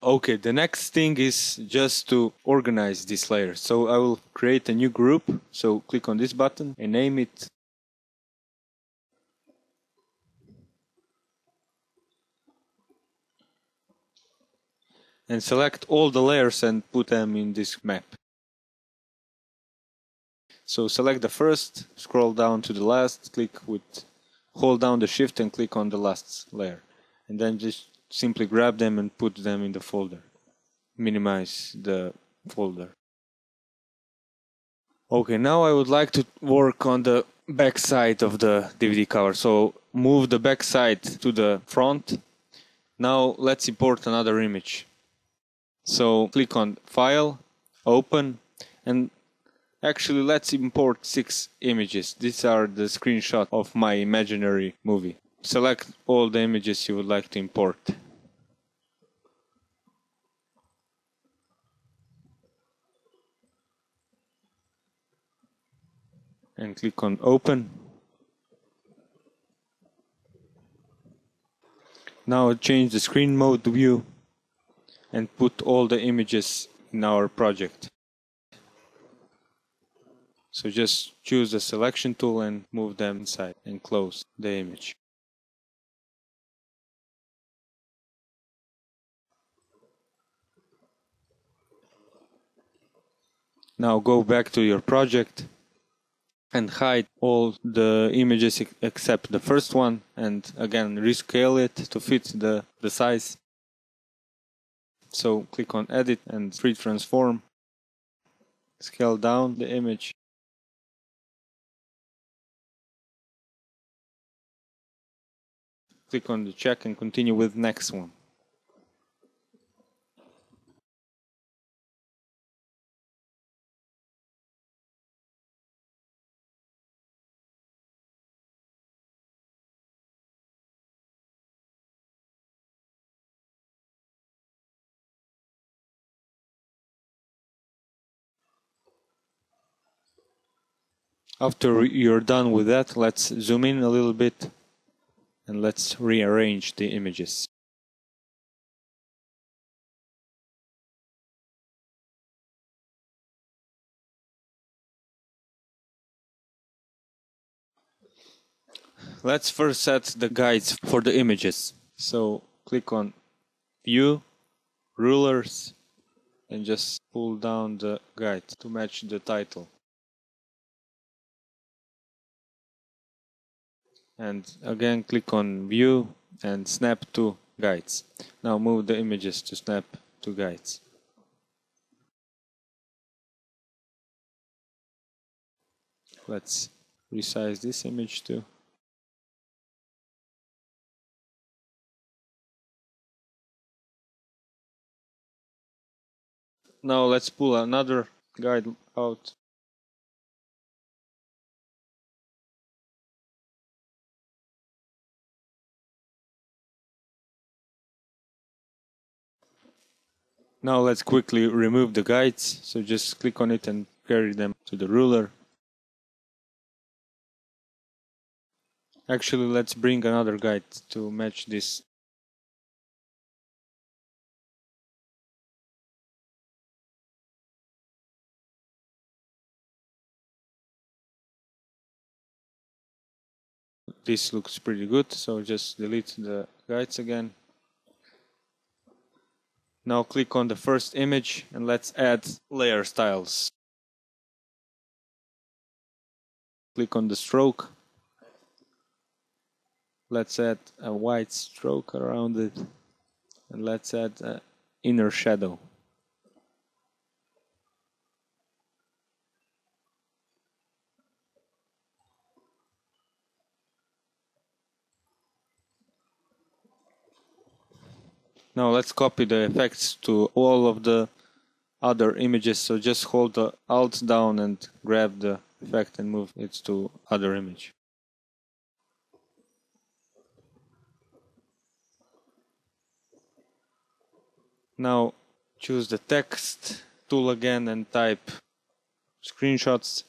Okay, the next thing is just to organize this layer. So I will create a new group. So click on this button and name it. And select all the layers and put them in this map. So select the first, scroll down to the last, click with, hold down the shift and click on the last layer. And then just simply grab them and put them in the folder. Minimize the folder. Okay, now I would like to work on the back side of the DVD cover. So move the back side to the front. Now let's import another image. So click on File, Open, and Actually, let's import six images. These are the screenshot of my imaginary movie. Select all the images you would like to import. And click on Open. Now change the screen mode view and put all the images in our project. So just choose the selection tool and move them inside and close the image. Now go back to your project and hide all the images except the first one and again rescale it to fit the, the size. So click on edit and free transform. Scale down the image click on the check and continue with next one. After you're done with that, let's zoom in a little bit and let's rearrange the images. Let's first set the guides for the images. So click on View, Rulers, and just pull down the guide to match the title. And again click on view and snap to guides. Now move the images to snap to guides. Let's resize this image too. Now let's pull another guide out Now let's quickly remove the guides. So just click on it and carry them to the ruler. Actually, let's bring another guide to match this. This looks pretty good, so just delete the guides again. Now click on the first image and let's add layer styles. Click on the stroke. Let's add a white stroke around it and let's add an inner shadow. Now let's copy the effects to all of the other images. So just hold the Alt down and grab the effect and move it to other image. Now choose the text tool again and type screenshots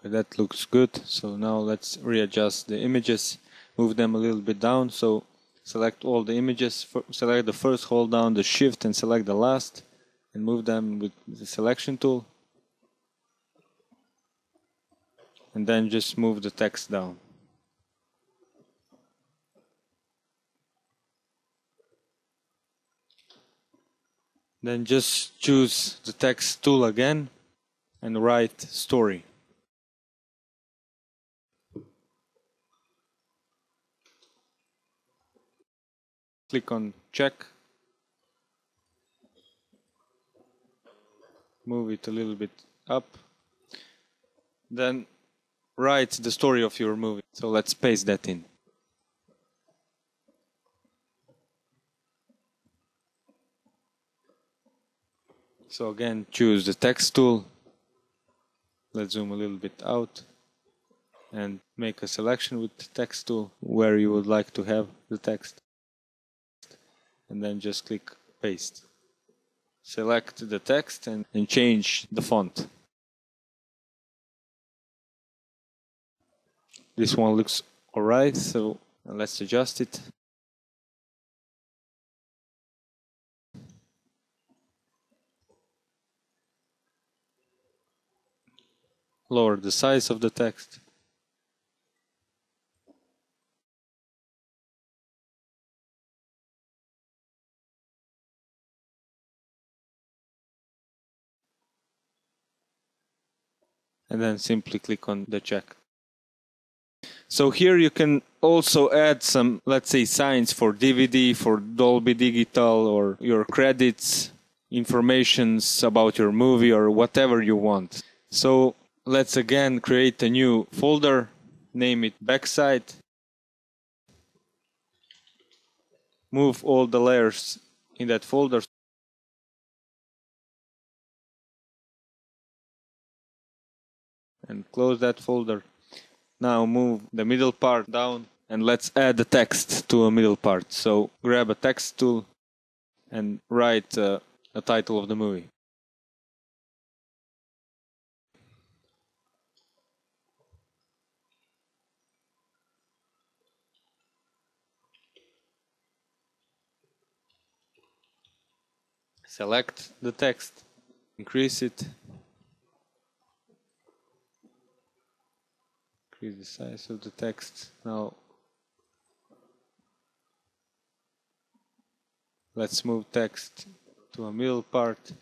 Okay, that looks good. So now let's readjust the images, move them a little bit down. So select all the images, select the first, hold down the shift and select the last and move them with the selection tool. And then just move the text down. Then just choose the text tool again and write story. Click on check. Move it a little bit up. Then write the story of your movie. So let's paste that in. So again, choose the text tool. Let's zoom a little bit out and make a selection with the text tool where you would like to have the text. And then just click paste. Select the text and, and change the font. This one looks alright, so let's adjust it. lower the size of the text. And then simply click on the check. So here you can also add some, let's say, signs for DVD, for Dolby Digital, or your credits, informations about your movie, or whatever you want. So let's again create a new folder, name it backside. Move all the layers in that folder. And close that folder. Now move the middle part down and let's add the text to a middle part. So grab a text tool and write uh, a title of the movie. select the text, increase it, the size of the text. Now let's move text to a middle part.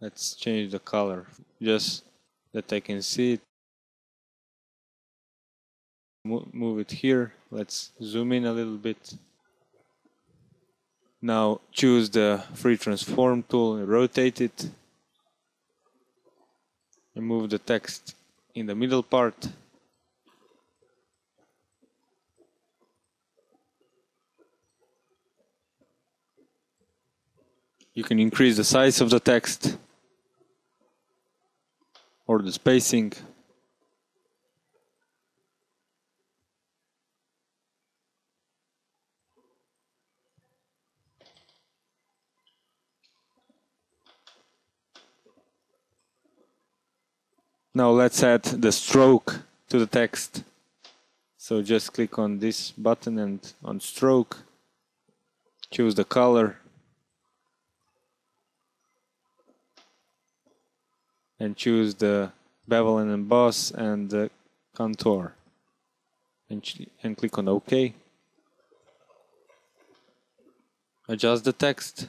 Let's change the color just that I can see it. Move it here. Let's zoom in a little bit. Now choose the free transform tool and rotate it. And move the text in the middle part. You can increase the size of the text or the spacing. Now let's add the stroke to the text. So just click on this button and on stroke, choose the color, and choose the bevel and emboss and the contour and, and click on OK. Adjust the text.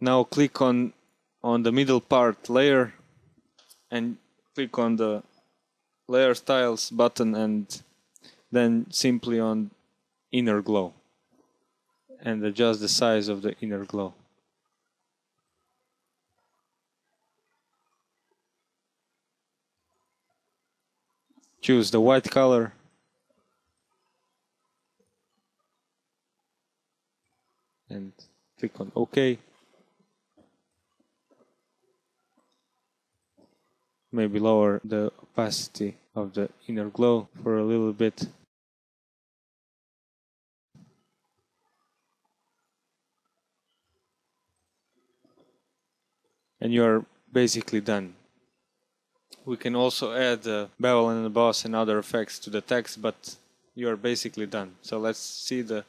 Now click on on the middle part layer and click on the layer styles button and then simply on inner glow and adjust the size of the inner glow. Choose the white color and click on OK. Maybe lower the opacity of the inner glow for a little bit. and you're basically done. We can also add uh, bevel and emboss and other effects to the text, but you're basically done. So let's see the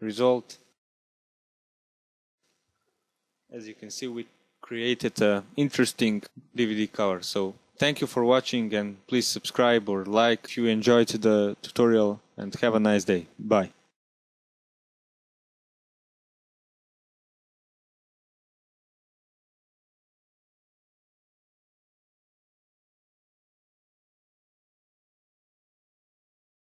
result. As you can see, we created an interesting DVD cover. So thank you for watching and please subscribe or like if you enjoyed the tutorial and have a nice day. Bye.